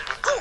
Woo!